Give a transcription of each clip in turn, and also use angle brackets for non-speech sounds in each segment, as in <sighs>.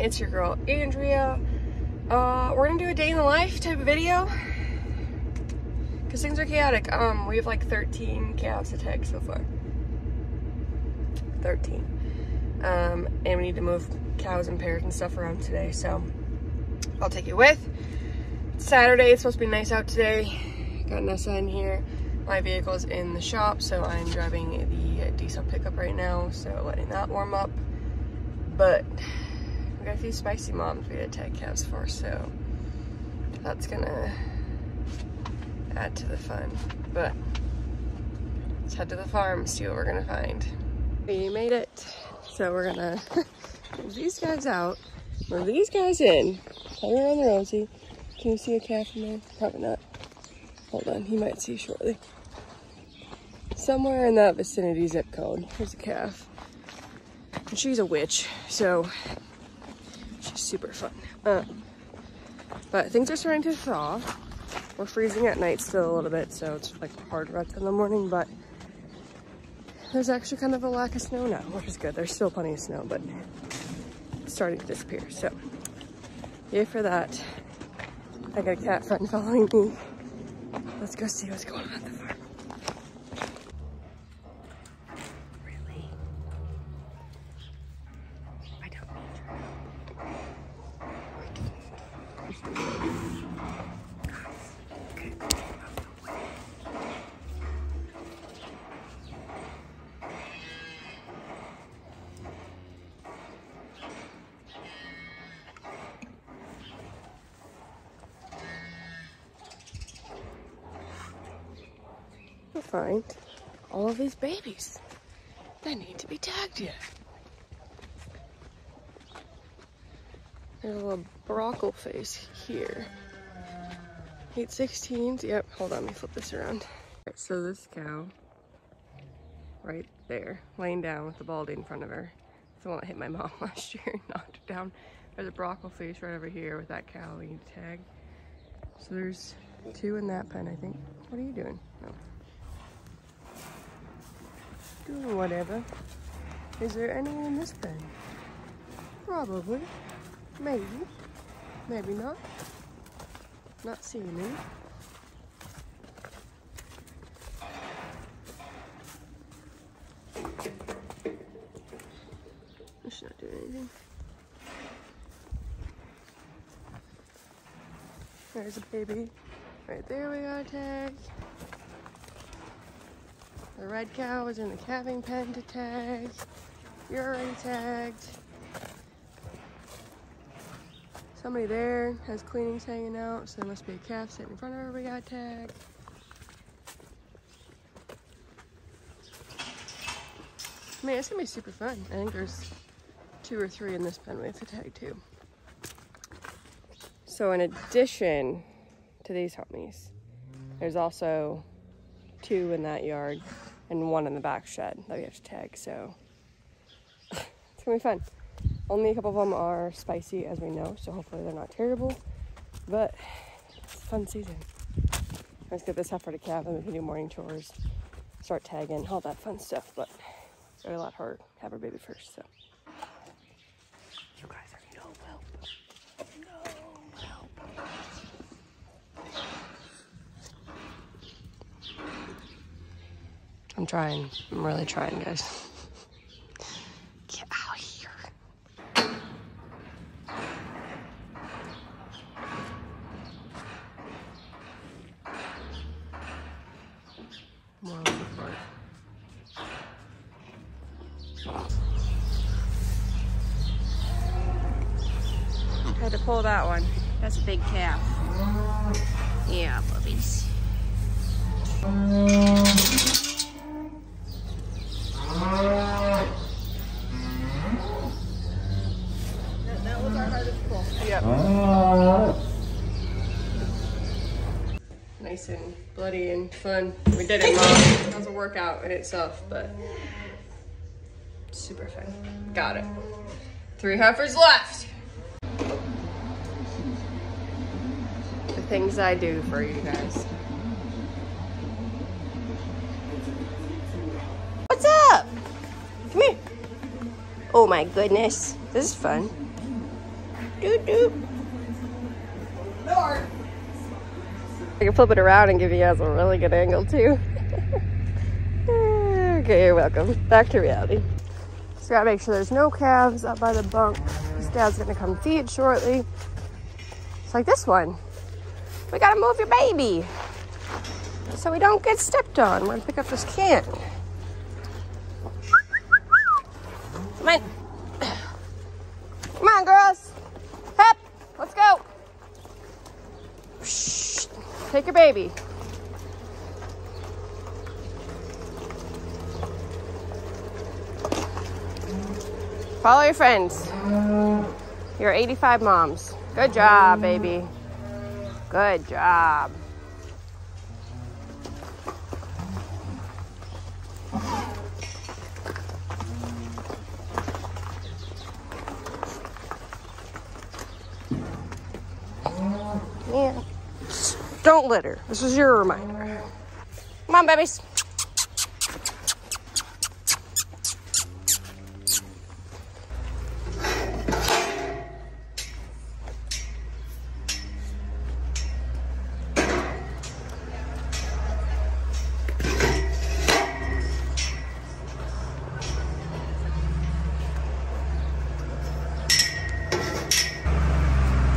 it's your girl Andrea. Uh, we're gonna do a day in the life type of video because things are chaotic. Um, we have like 13 calves tag so far. 13. Um, and we need to move cows and pairs and stuff around today, so I'll take you with. Saturday, it's supposed to be nice out today. Got Nessa in here. My vehicle is in the shop, so I'm driving the diesel pickup right now, so letting that warm up. But a few spicy moms we had tag calves for, so that's gonna add to the fun. But let's head to the farm, see what we're gonna find. We made it. So we're gonna <laughs> move these guys out, move these guys in, play around the Rosie. Can you see a calf in there? Probably not. Hold on, he might see shortly somewhere in that vicinity zip code. Here's a calf. And she's a witch, so she's super fun. Uh, but things are starting to thaw. We're freezing at night still a little bit, so it's like hard ruts in the morning, but there's actually kind of a lack of snow now, which is good. There's still plenty of snow, but it's starting to disappear. So, yay for that. I got a cat friend following me. Let's go see what's going on at the farm. Find all of these babies that need to be tagged yet. There's a little brockle face here. 816s, yep, hold on, let me flip this around. Right, so this cow, right there, laying down with the baldy in front of her. It's the one that hit my <laughs> mom last year and knocked her down. There's a brockle face right over here with that cow we need to tag. So there's two in that pen, I think. What are you doing? No whatever. Is there anyone in this pen? Probably. Maybe. Maybe not. Not seeing any. It's not doing anything. There's a baby. Right there we got a tag. The red cow is in the calving pen to tag. You're tagged. Somebody there has cleanings hanging out, so there must be a calf sitting in front of her we got tagged. Man, it's gonna be super fun. I think there's two or three in this pen we have to tag too. So in addition to these homies, there's also two in that yard and one in the back shed that we have to tag. So <laughs> it's gonna be fun. Only a couple of them are spicy, as we know, so hopefully they're not terrible. But it's a fun season. Let's get this heifer to calve and we can do morning chores, start tagging, all that fun stuff. But it's a lot harder. Have her baby first. So you guys are no help. No help. I'm trying. I'm really trying, guys. Get out here. Had to pull that one. That's a big calf. Yeah, puppies. That was our hardest pull. Yep. Nice and bloody and fun. We did it, Mom. That was a workout in itself, but super fun. Got it. Three heifers left. The things I do for you guys. What's up? Come here. Oh my goodness. This is fun. doot, doot. I can flip it around and give you guys a really good angle too. <laughs> okay, you're welcome. Back to reality. So gotta make sure there's no calves up by the bunk. His dad's gonna come feed shortly. It's like this one. We gotta move your baby so we don't get stepped on. We're gonna pick up this can. Come on. Come on, girls. Hep. Let's go. Shh. Take your baby. Follow your friends. You're 85 moms. Good job, baby. Good job. Don't litter. This is your reminder. Come on, babies.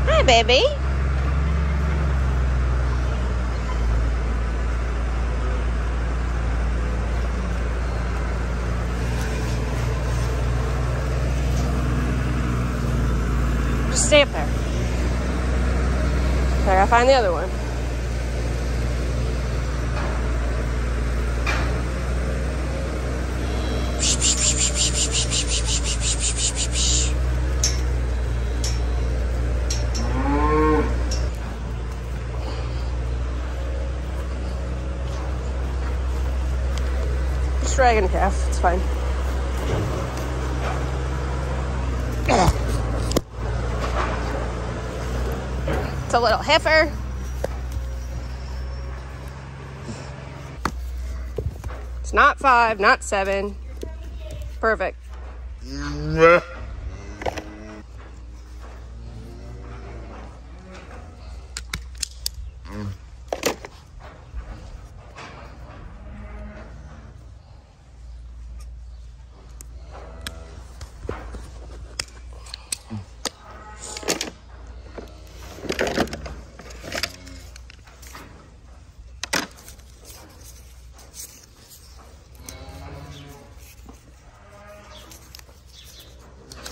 Hi, baby. Just stay up there. I gotta find the other one. Dragon calf, it's fine. Little heifer. It's not five, not seven. Perfect.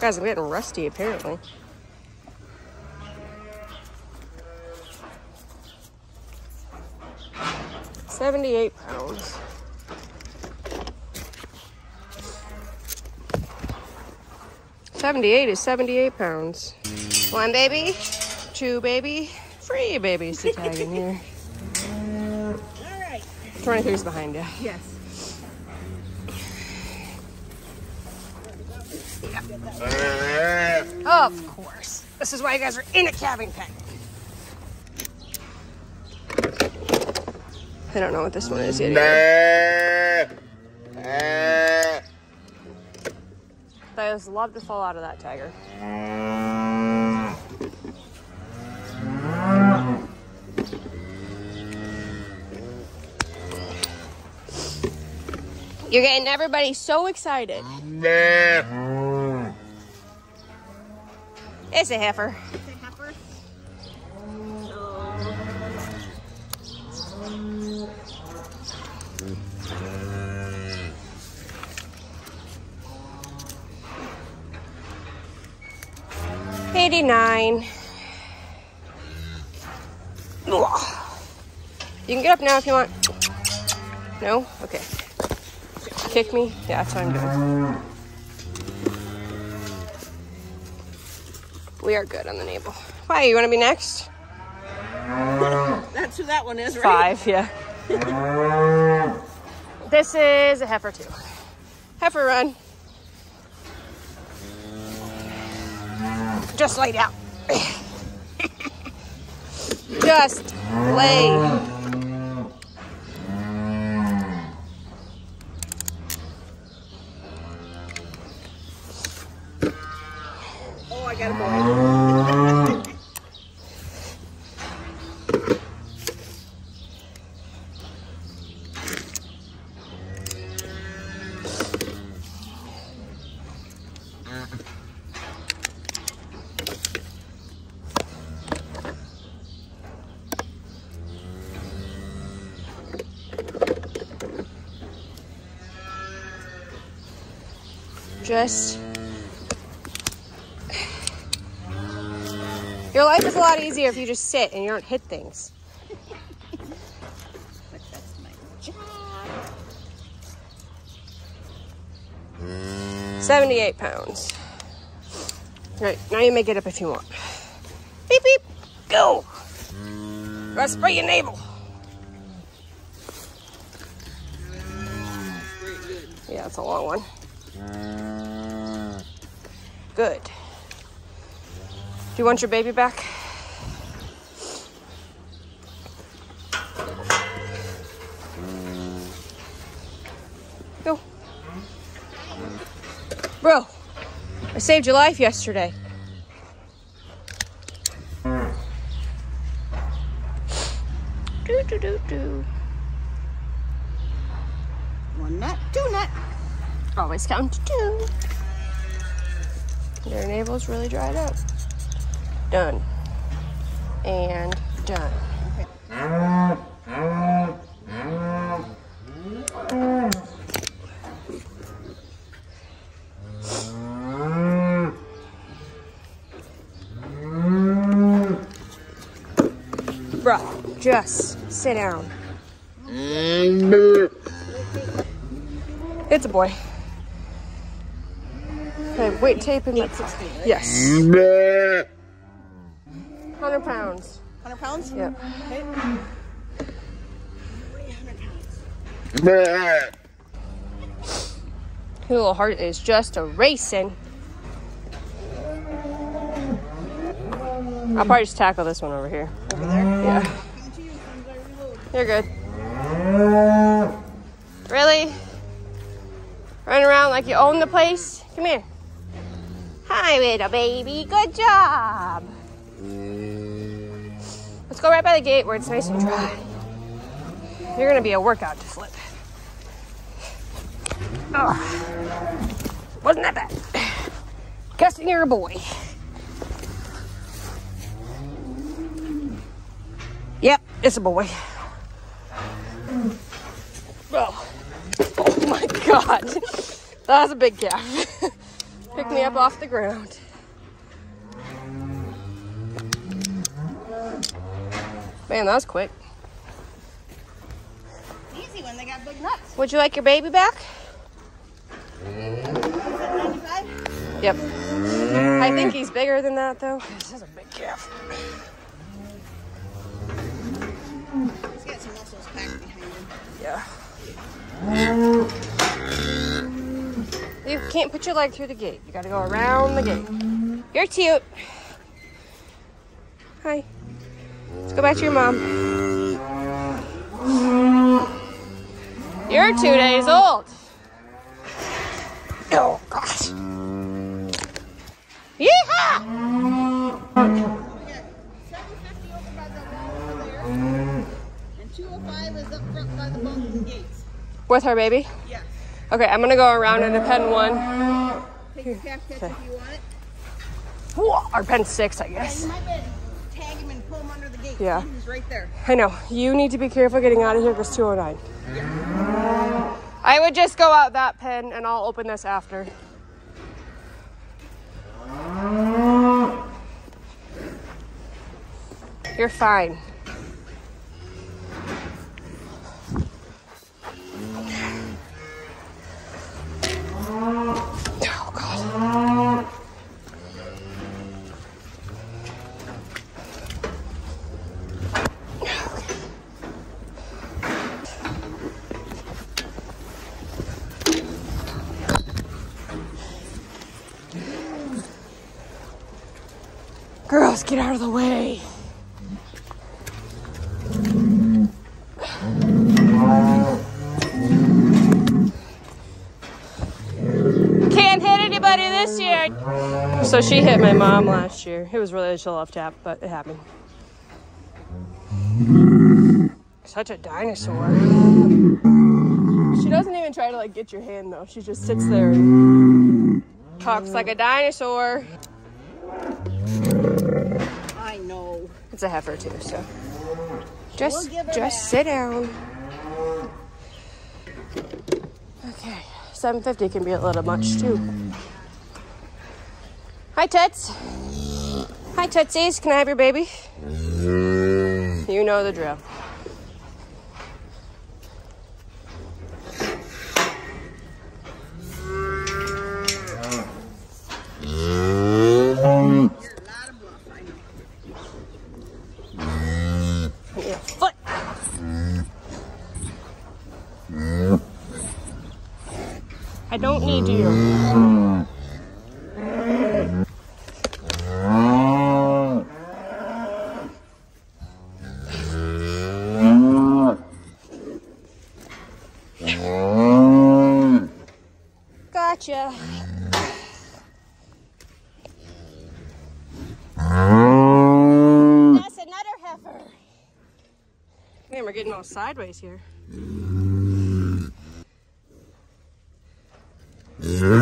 Guys, I'm getting rusty apparently. Seventy-eight pounds. Seventy-eight is seventy-eight pounds. One baby, two baby, three babies to tag in here. <laughs> All right. 23 is behind you. Yes. Of course. This is why you guys are in a calving pen. I don't know what this one is yet. either. I just love to fall out of that tiger. You're getting everybody so excited. It's a heifer. Eighty-nine. You can get up now if you want. No? Okay. Kick me? Yeah, that's what I'm doing. We are good on the navel. Why, you want to be next? That's who that one is, right? Five, yeah. this is a heifer too. Heifer run. Just lay down. <laughs> Just lay. Just. Your life is a lot easier if you just sit and you don't hit things. 78 pounds. Right, now you may get up if you want. Beep, beep, go. Gotta spray your navel. Yeah, it's a long one. Good. Do you want your baby back? Go. Bro, I saved your life yesterday. Do, do, do, do. One nut, two nut. Always count to two. Your navel's really dried up. Done. And done. Bruh, just sit down. It's a boy. Weight tape in my Yes. 100 pounds. 100 pounds? Yep. Okay. Your little heart is just a racing. I'll probably just tackle this one over here. Over there? Yeah. You as soon as I reload. You're good. Really? Run around like you own the place? Come here. Hi, little baby. Good job. Let's go right by the gate where it's nice and dry. You're gonna be a workout to flip. Oh, ah. wasn't that bad? Guessing you're a boy. Yep, it's a boy. Oh, oh my god. That was a big calf. <laughs> Pick me up off the ground. Man, that was quick. Easy when they got big nuts. Would you like your baby back? Is that 95? Yep. I think he's bigger than that though. This is a big calf. He's got some muscles packed behind him. Yeah. Mm. You can't put your leg through the gate. You gotta go around the gate. You're cute. Hi. Let's go back to your mom. You're two days old. Oh gosh. Yeehaw! We got 750 over by the wall over there. And 205 is up front by the bunk gates. With her baby. Okay, I'm gonna go around and pen one. Take the if you want it. Or pen six, I guess. you might be able to tag him and pull him under the gate. Yeah. He's right there. I know. You need to be careful getting out of here because 209. I would just go out that pen and I'll open this after. You're fine. Girls, get out of the way. Can't hit anybody this year. So she hit my mom last year. It was really a a off tap, but it happened. Such a dinosaur. She doesn't even try to like get your hand though. She just sits there talks like a dinosaur. I know. It's a heifer too, so just We'll just sit down. Okay, 750 can be a little much too. Hi, Toots. Hi, Tootsies. Can I have your baby? You know the drill. You're a lot of bluff, I know. Yeah, foot. I don't need you. Gotcha. That's another heifer. Man, we're getting all sideways here. Mom's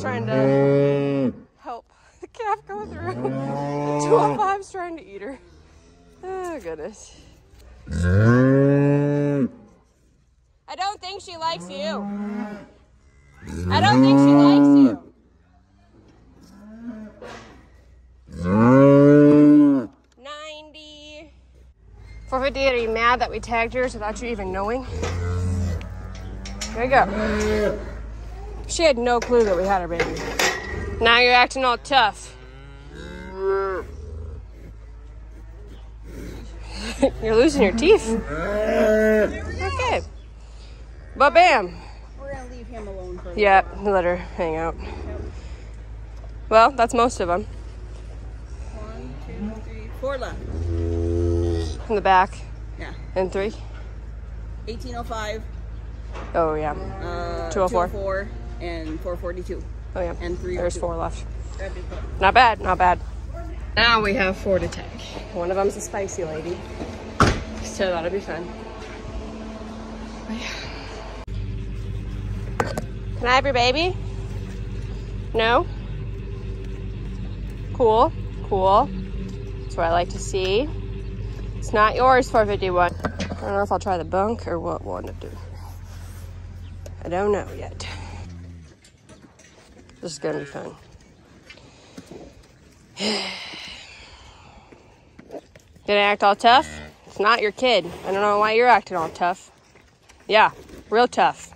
trying to help the calf go through. 205's trying to eat her. Oh, goodness. I don't think she likes you. I don't think she likes you. Ninety. 450, are you mad that we tagged yours without you even knowing? There you go. She had no clue that we had her baby. Now you're acting all tough. <laughs> you're losing your teeth. Okay. But bam. We're gonna leave him alone for a Yep, let her hang out. Well, that's most of them. One, two, three, four left. In the back. And three. 1805, Oh, yeah. uh, 204. 204, and 442. Oh, yeah. And three There's four left. That'd be cool. Not bad, not bad. Now we have four to take. One of them's a spicy lady. So that'll be fun. Can I have your baby? No? Cool, cool. That's what I like to see. It's not yours, 451. I don't know if I'll try the bunk or what we'll end up doing. I don't know yet. This is gonna be fun. <sighs> Gonna act all tough? It's not your kid. I don't know why you're acting all tough. Yeah, real tough.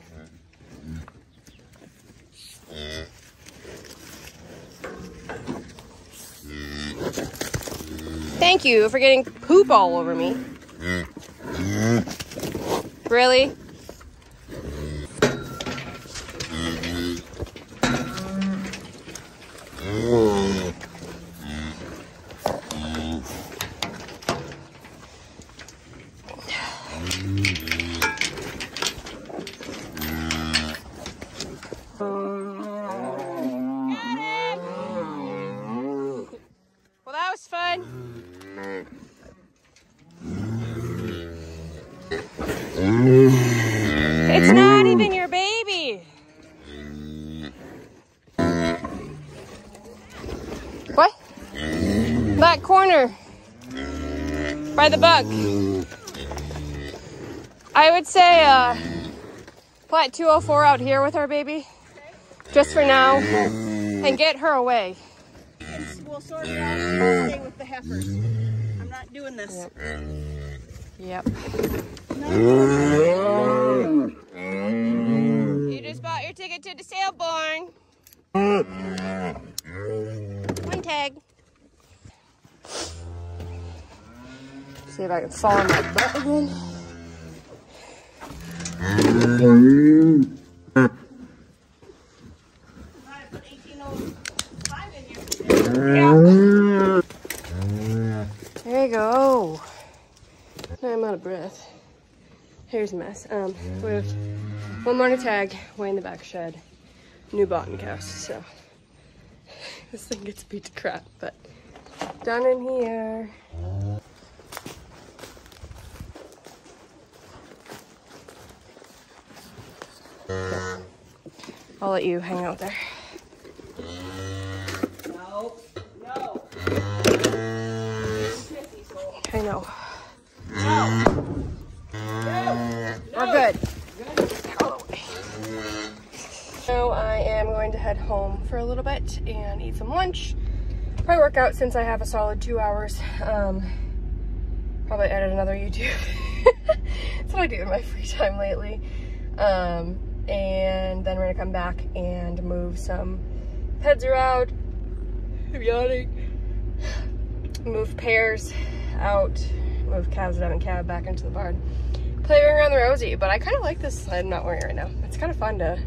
Thank you for getting poop all over me. Mm. Really? Well, that was fun. It's not even your baby. What? That corner. By the bug. I would say uh flat 204 out here with our baby. Just for now. And get her away. And we'll sort it out and stay with the heifers. I'm not doing this. Yep. You just bought your ticket to the sale barn. One tag. See if I can fall on my butt again. I put 1805 in here. There you go. Now I'm out of breath. Here's a mess. Um, we have one more to tag, way in the back shed. New boughton cows, so <laughs> this thing gets beat to crap, but done in here. I'll let you hang out there. No. No. I know. No. No. We're good. So I am going to head home for a little bit and eat some lunch. Probably work out since I have a solid two hours. Um, probably edit another YouTube. <laughs> That's what I do in my free time lately. Um, and then we're gonna come back and move some heads around. I'm yawning. Move pairs out, move calves that haven't calved back into the barn. Play around the Rosie, but I kind of like this sled I'm not wearing right now. It's kind of fun to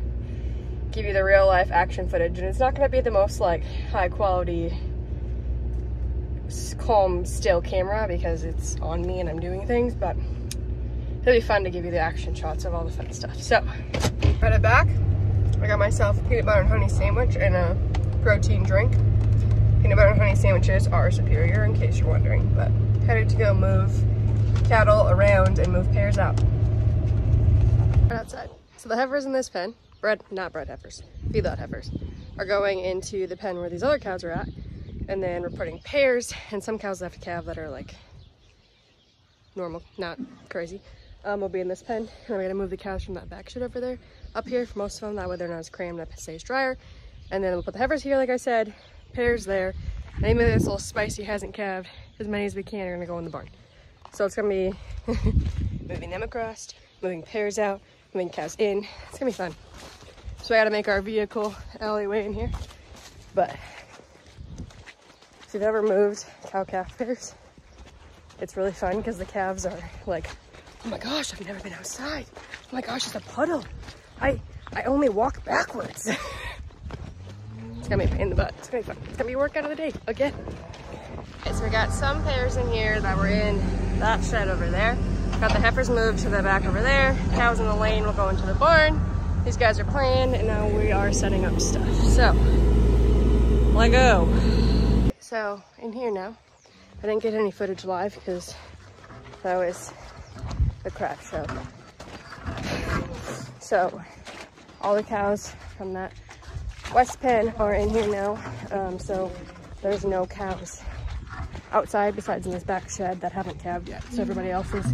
give you the real life action footage and it's not gonna be the most like high quality calm still camera because it's on me and I'm doing things, but it'll be fun to give you the action shots of all the fun stuff. So, it back. I got myself a peanut butter and honey sandwich and a protein drink. Peanut butter and honey sandwiches are superior in case you're wondering, but headed to go move cattle around and move pairs out. Right outside. So the heifers in this pen, bred, not bred heifers, feedlot heifers, are going into the pen where these other cows are at and then we're putting pairs, and some cows have to calve that are like normal, not crazy. Um, will be in this pen, and I'm gonna move the cows from that back shed over there up here for most of them. That way they're not as crammed up, stays drier. And then we'll put the heifers here, like I said, pairs there. And even this little spicy hasn't calved, as many as we can are gonna go in the barn. So it's gonna be <laughs> moving them across, moving pairs out, moving cows in. It's gonna be fun. So I gotta make our vehicle alleyway in here. But if you've ever moved cow-calf pairs, it's really fun because the calves are like, oh my gosh, I've never been outside. Oh my gosh, it's a puddle. I I only walk backwards. <laughs> it's gonna be a pain in the butt. It's gonna be fun. It's gonna be a workout of the day again. Okay, so we got some pairs in here that were in that shed over there. Got the heifers moved to the back over there. Cows in the lane will go into the barn. These guys are playing and now we are setting up stuff. So, let go. So in here now, I didn't get any footage live because that was a crap show. So all the cows from that west pen are in here now. Um, so there's no cows outside besides in this back shed that haven't calved yet. So everybody else is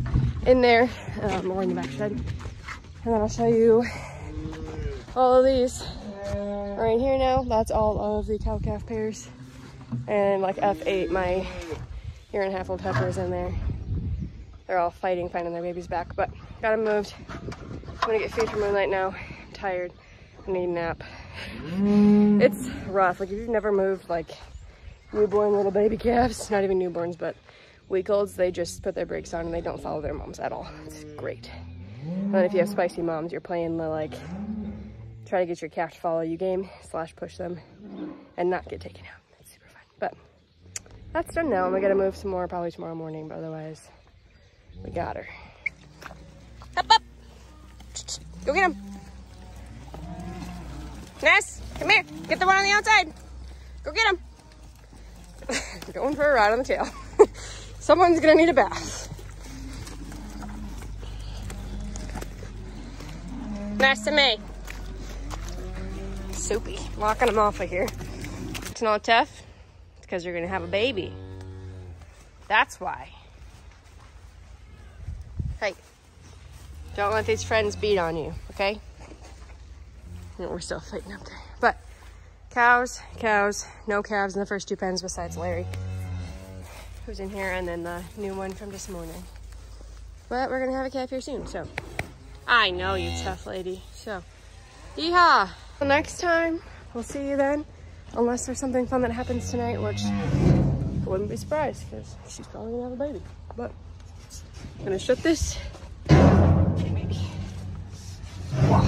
in there um, or in the back shed. And then I'll show you all of these in here now. That's all of the cow calf pairs and like F8, my year and a half old heifers in there. They're all fighting, finding their babies back, but got them moved. I'm gonna get food for Moonlight now. I'm tired, I need a nap. It's rough, like if you've never moved like newborn little baby calves, <laughs> not even newborns, but week olds, they just put their brakes on and they don't follow their moms at all. It's great. And then if you have spicy moms, you're playing the like, try to get your calf to follow you game, slash push them, and not get taken out. That's super fun. But that's done now. I'm gonna move some more probably tomorrow morning, but otherwise we got her. Up, up. Go get him. Ness, come here. Get the one on the outside. Go get him. <laughs> Going for a ride on the tail. <laughs> Someone's gonna need a bath. Nice to me. Soupy. Locking them off of here. It's not tough It's because you're to have a baby. That's why. Don't let these friends beat on you, okay? we're still fighting up there. But cows, cows, no calves in the first two pens besides Larry, who's in here, and then the new one from this morning. But we're to have a calf here soon, so. I know you tough lady. So, yeehaw. Well, next time, we'll see you then. Unless there's something fun that happens tonight, which I wouldn't be surprised because she's probably gonna have a baby. But I'm gonna shut this. Maybe. Wow.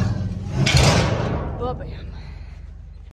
Bam.